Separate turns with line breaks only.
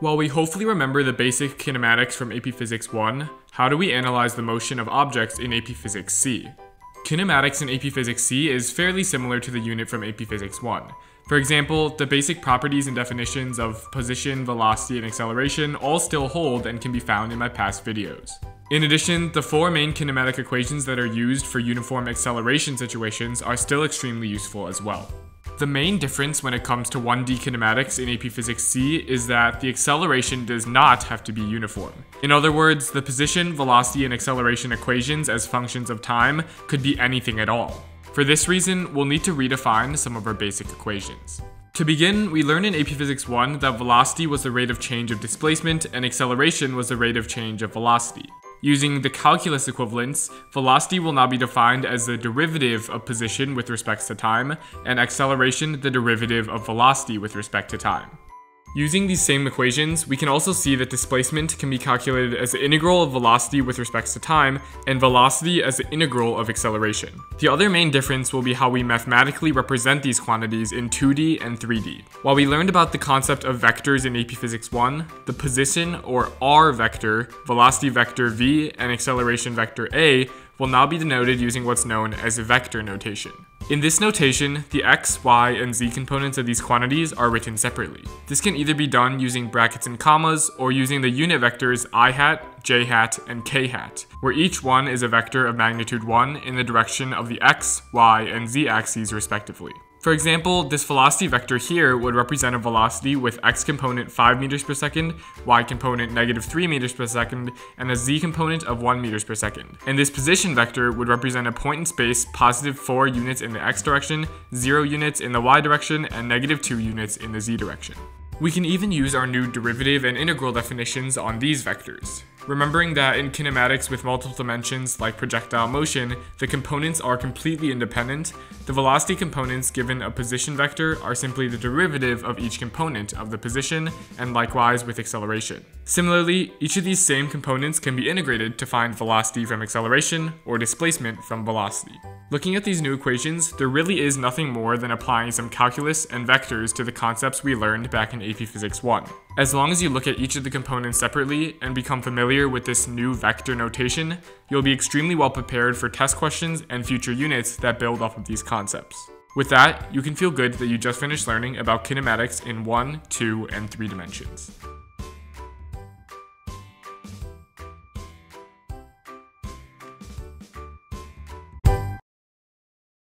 While we hopefully remember the basic kinematics from AP Physics 1, how do we analyze the motion of objects in AP Physics C? Kinematics in AP Physics C is fairly similar to the unit from AP Physics 1. For example, the basic properties and definitions of position, velocity, and acceleration all still hold and can be found in my past videos. In addition, the four main kinematic equations that are used for uniform acceleration situations are still extremely useful as well. The main difference when it comes to 1D kinematics in AP Physics C is that the acceleration does not have to be uniform. In other words, the position, velocity, and acceleration equations as functions of time could be anything at all. For this reason, we'll need to redefine some of our basic equations. To begin, we learned in AP Physics 1 that velocity was the rate of change of displacement and acceleration was the rate of change of velocity. Using the calculus equivalence, velocity will now be defined as the derivative of position with respect to time, and acceleration the derivative of velocity with respect to time. Using these same equations, we can also see that displacement can be calculated as the integral of velocity with respect to time, and velocity as the integral of acceleration. The other main difference will be how we mathematically represent these quantities in 2D and 3D. While we learned about the concept of vectors in AP Physics 1, the position or r vector, velocity vector v, and acceleration vector a will now be denoted using what's known as vector notation. In this notation, the x, y, and z components of these quantities are written separately. This can either be done using brackets and commas, or using the unit vectors i hat, j hat, and k hat, where each one is a vector of magnitude 1 in the direction of the x, y, and z axes respectively. For example, this velocity vector here would represent a velocity with x component 5 meters per second, y component negative 3 meters per second, and a z component of 1 meters per second. And this position vector would represent a point in space positive 4 units in the x direction, 0 units in the y direction, and negative 2 units in the z direction. We can even use our new derivative and integral definitions on these vectors. Remembering that in kinematics with multiple dimensions like projectile motion, the components are completely independent, the velocity components given a position vector are simply the derivative of each component of the position, and likewise with acceleration. Similarly, each of these same components can be integrated to find velocity from acceleration or displacement from velocity. Looking at these new equations, there really is nothing more than applying some calculus and vectors to the concepts we learned back in AP Physics 1. As long as you look at each of the components separately and become familiar with this new vector notation, you'll be extremely well prepared for test questions and future units that build off of these concepts. With that, you can feel good that you just finished learning about kinematics in 1, 2, and 3 dimensions.